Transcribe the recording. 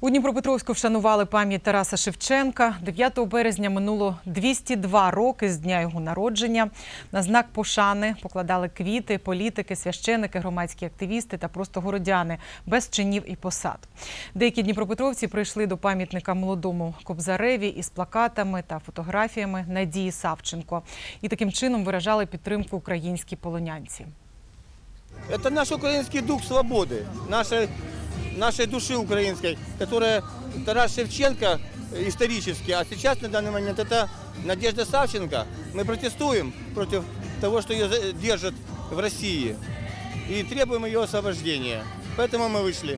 У Дніпропетровську вшанували пам'ять Тараса Шевченка. 9 березня минуло 202 роки з дня його народження. На знак пошани покладали квіти, політики, священики, громадські активісти та просто городяни без чинів і посад. Деякі дніпропетровці прийшли до пам'ятника молодому Кобзареві із плакатами та фотографіями Надії Савченко і таким чином виражали підтримку українській полонянці. Это наш украинский дух свободы, нашей, нашей души украинской, которая Тарас Шевченко исторически, а сейчас на данный момент это Надежда Савченко. Мы протестуем против того, что ее за- держат в России и требуем ее освобождения. Поэтому мы вышли.